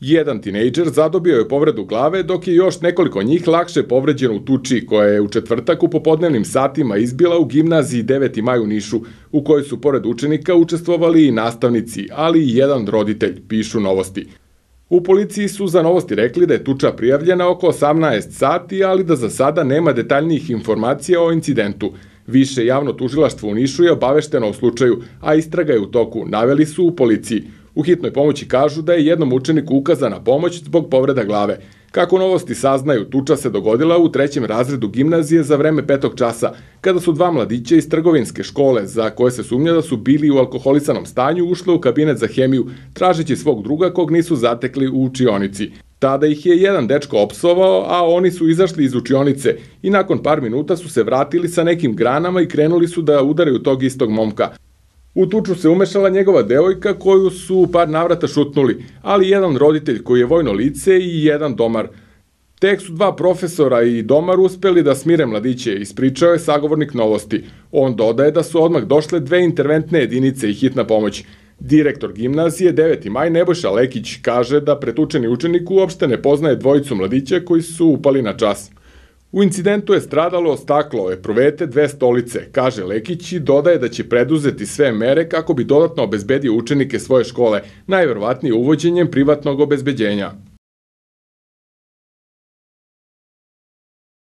Jedan tinejdžer zadobio je povredu glave, dok je još nekoliko njih lakše povređeno u tuči, koja je u četvrtak u popodnevnim satima izbila u gimnaziji 9. maj u Nišu, u kojoj su pored učenika učestvovali i nastavnici, ali i jedan roditelj, pišu novosti. U policiji su za novosti rekli da je tuča prijavljena oko 18 sati, ali da za sada nema detaljnijih informacija o incidentu. Više javno tužilaštvo u Nišu je obavešteno o slučaju, a istraga je u toku, naveli su u policiji. U hitnoj pomoći kažu da je jednom učeniku ukazana pomoć zbog povreda glave. Kako novosti saznaju, tuča se dogodila u trećem razredu gimnazije za vreme petog časa, kada su dva mladića iz trgovinske škole, za koje se sumnja da su bili u alkoholisanom stanju, ušle u kabinet za hemiju, tražeći svog druga kog nisu zatekli u učionici. Tada ih je jedan dečko opsovao, a oni su izašli iz učionice i nakon par minuta su se vratili sa nekim granama i krenuli su da udaraju tog istog momka. U tuču se umešala njegova devojka koju su par navrata šutnuli, ali jedan roditelj koji je vojno lice i jedan domar. Tek su dva profesora i domar uspeli da smire mladiće, ispričao je sagovornik novosti. On dodaje da su odmah došle dve interventne jedinice i hitna pomoć. Direktor gimnazije 9. maj Nebojša Lekić kaže da pretučeni učenik uopšte ne poznaje dvojicu mladića koji su upali na čas. U incidentu je stradalo staklo, eprovete, dve stolice, kaže Lekić i dodaje da će preduzeti sve mere kako bi dodatno obezbedio učenike svoje škole, najverovatnije uvođenjem privatnog obezbeđenja.